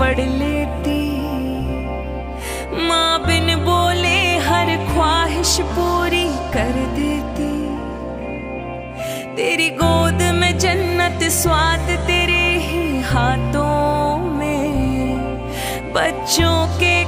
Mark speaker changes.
Speaker 1: पढ़ लेती। माँ बिन बोले, हर ख्वाहिश पूरी कर देती। तेरी गोद में जन्नत स्वाद तेरे ही हाथों में। बच्चों के